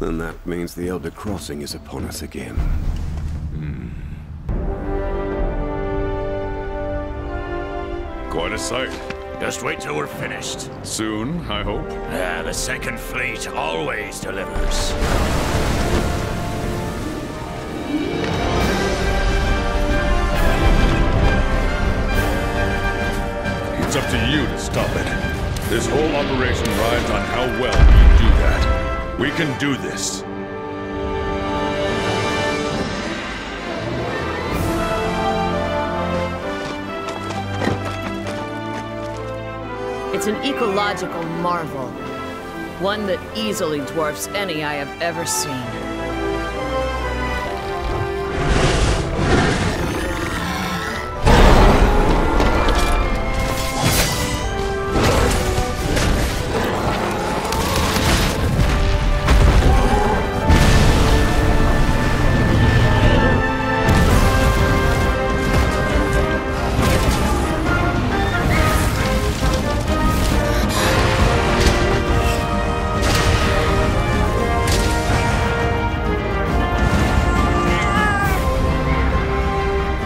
that means the Elder Crossing is upon us again. Quite a sight. Just wait till we're finished. Soon, I hope. Ah, the Second Fleet always delivers. It's up to you to stop it. This whole operation rides on how well you do that. We can do this. It's an ecological marvel. One that easily dwarfs any I have ever seen.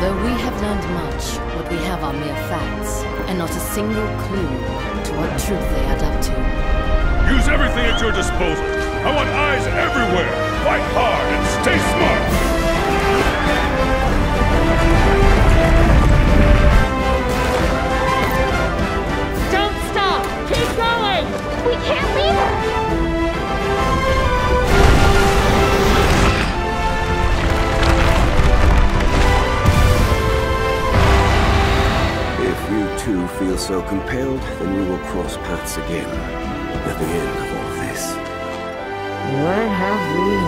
Though we have learned much, what we have are mere facts, and not a single clue to what truth they add up to. Use everything at your disposal. I want eyes everywhere. Fight hard and stay smart. Too feel so compelled, then we will cross paths again. At the end of all this. What have we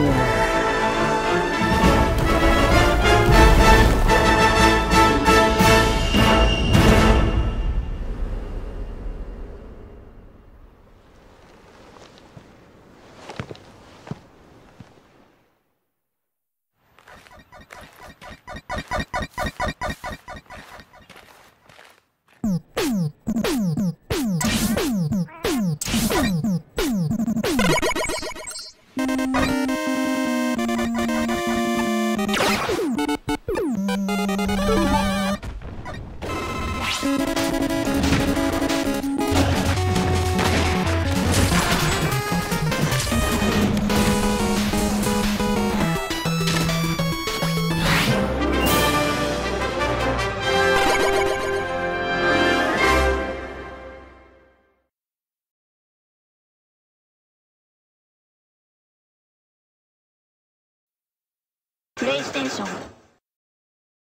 ステーション。